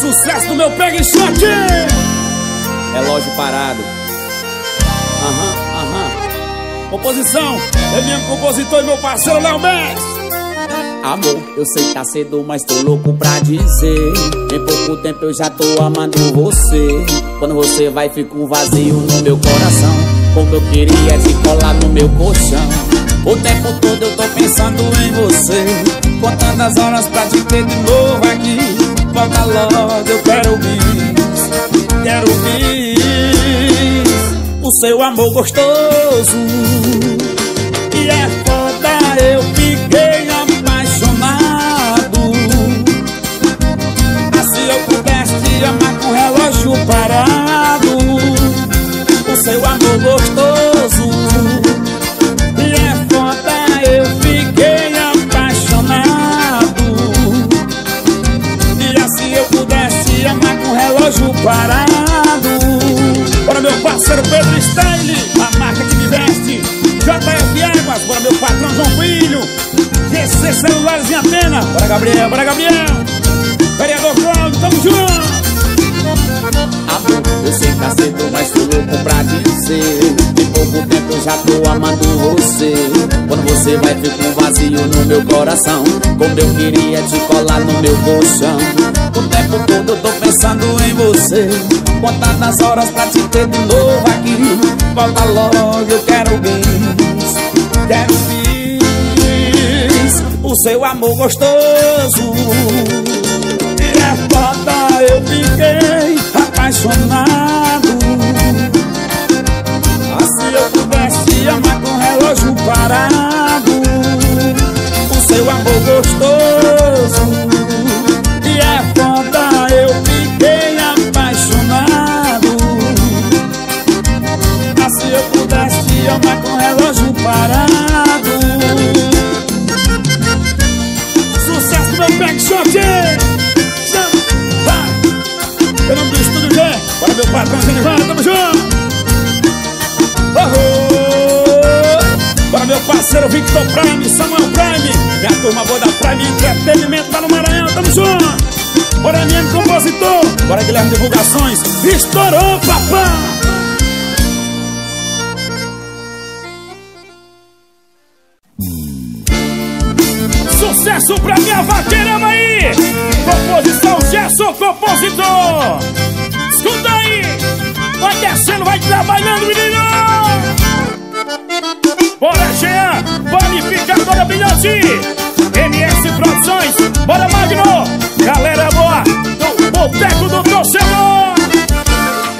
Sucesso do meu pega e shot! Relógio parado. Aham, aham. Composição, é mesmo compositor e meu parceiro Léo Mendes. Amor, eu sei que tá cedo, mas tô louco pra dizer Em pouco tempo eu já tô amando você Quando você vai, fica um vazio no meu coração Como eu queria te colar no meu colchão O tempo todo eu tô pensando em você Contando as horas pra te ter de novo aqui Volta logo, eu quero bis Quero bis. O seu amor gostoso E é foda, eu fiquei apaixonado. Ah, se eu pudesse te amar com o relógio parado eu pudesse amar com o relógio parado Bora meu parceiro Pedro Style, a marca que me veste. JF Águas, bora meu patrão João Filho. GC Celulares em Atena. Bora Gabriel, bora Gabriel. Vereador Cláudio, tamo junto. Amor, eu sei que tá cedo, mas tô louco pra dizer já tô amando você. Quando você vai, fica vazio no meu coração. Como eu queria te colar no meu colchão. O tempo todo eu tô pensando em você. Contando as horas pra te ter de novo aqui. Volta logo, eu quero bis. Quero bis. O seu amor gostoso nome do estúdio G. Bora meu patrão Genival, tamo junto. Uhul. Bora meu parceiro Victor Prime, Samuel Prime. Minha turma boa da Prime Entretenimento lá no Maranhão, tamo junto. Bora MM Compositor. Bora Guilherme Divulgações. Estourou, papai. Sucesso pra minha vaqueirama aí! Composição Gerson Compositor! Escuta aí! Vai descendo, vai trabalhando, menino! Bora, Jean! Bonificadora Brilhante! MS Produções! Bora, Magno! Galera boa! Do Boteco do Torcedor!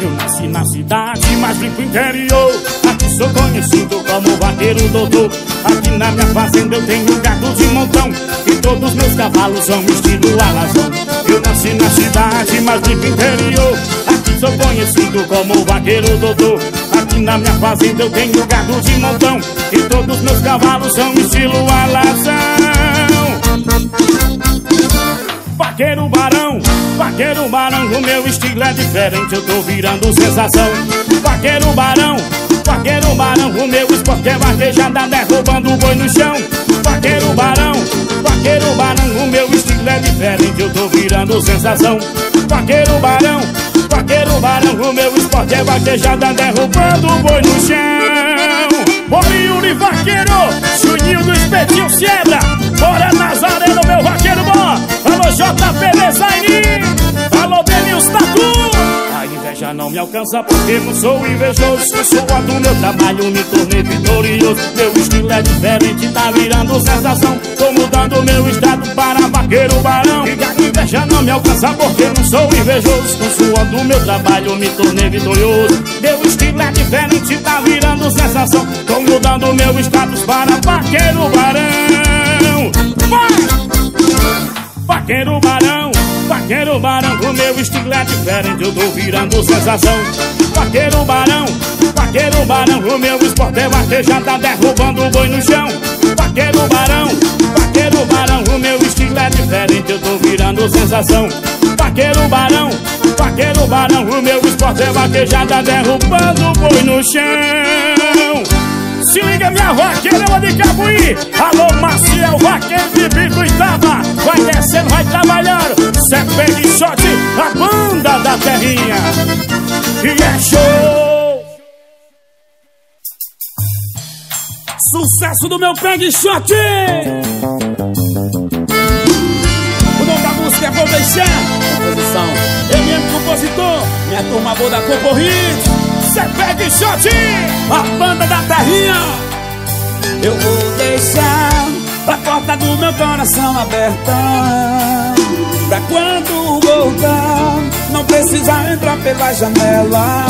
Eu nasci na cidade, mas brinco interior Aqui sou conhecido como vaqueiro doutor. Aqui na minha fazenda eu tenho gado de montão E todos meus cavalos são estilo alazão. Eu nasci na cidade, mas brinco interior. Aqui sou conhecido como vaqueiro doutor. Aqui na minha fazenda eu tenho gado de montão E todos meus cavalos são estilo alazão. Vaqueiro barão, vaqueiro barão, o meu estilo é diferente, eu tô virando sensação. Vaqueiro barão, vaqueiro barão, o meu esporte é vaquejada, derrubando o boi no chão. Vaqueiro barão, vaqueiro barão, o meu estilo é diferente, eu tô virando sensação. Vaqueiro barão, vaqueiro barão, o meu esporte é vaquejada, derrubando o boi no chão. Bora Yuri Vaqueiro, Juninho do Espetinho Siebra, bora Nazareno, meu vaqueiro bom. Alô JP Design, alô Tatu. A inveja não me alcança porque não sou invejoso. Eu sou a do meu trabalho, me tornei vitorioso. Meu estilo é diferente, tá virando sensação. Tô mudando meu estado para vaqueiro barão. A inveja não me alcança porque não sou invejoso. Com suor do meu trabalho, me tornei vitorioso. Meu estilo é diferente, tá virando sensação. Tô mudando meu status para vaqueiro barão. Vai! Vaqueiro barão, vaqueiro barão, o meu estilo é diferente, eu tô virando sensação. Vaqueiro barão, vaqueiro barão, o meu esporte é tá derrubando o boi no chão. Vaqueiro barão, vaqueiro barão, o meu estilo é diferente, eu tô virando sensação. Vaqueiro barão, vaqueiro barão, o meu esporte é tá derrubando o boi no chão. Se liga minha vaqueira, ela de Cabuí Alô Maciel, vaqueiro de bico e Vai descendo, vai trabalhando Cê pega e shot a banda da terrinha. E é show! Sucesso do meu Peg Shot! O nome da música é Vou Deixar. Composição. Eu mesmo compositor. Minha turma boa da Comporrit. Cê Peg Shot! A banda da. Eu vou deixar a porta do meu coração aberta. Pra quando voltar Não precisa entrar pela janela.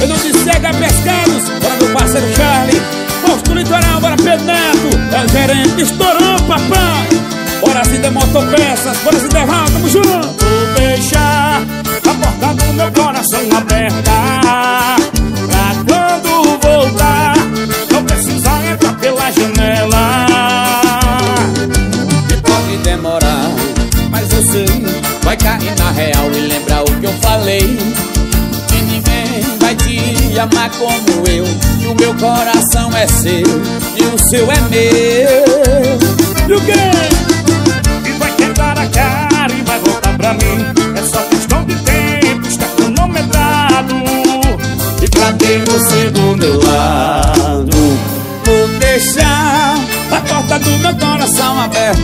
Eu não te cega pescados Para meu parceiro Charlie. Posto litoral, bora Pedro É o gerente, estourou papai. Bora se der motopeças, bora se der ralo, tamo junto. Vou deixar a porta do meu coração aberta te amar como eu E o meu coração é seu E o seu é meu. E o quê? E vai quebrar a cara e vai voltar pra mim. É só questão de tempo, está cronometrado. E pra ter você do meu lado? Vou deixar a porta do meu coração aberta.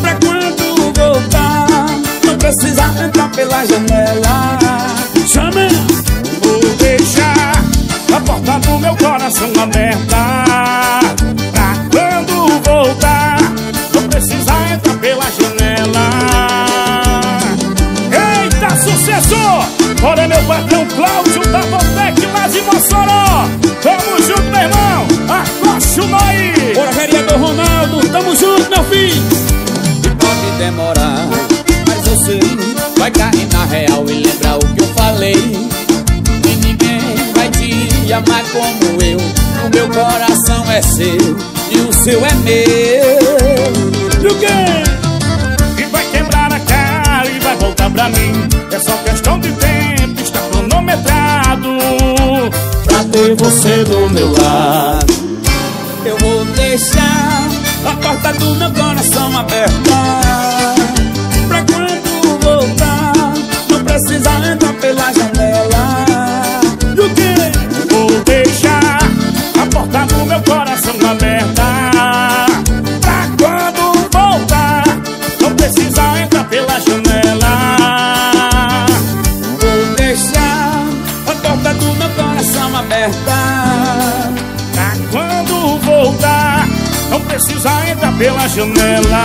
Pra quando voltar Não precisa entrar pela janela coração aberta amar como eu O meu coração é seu e o seu é meu. E? E vai quebrar a cara e vai voltar pra mim. É só questão de tempo, está cronometrado. Pra ter você do meu lado. Eu vou deixar a porta do meu coração aberta. Pra quando voltar Não precisa entrar pela janela voltar Não precisa entrar pela janela.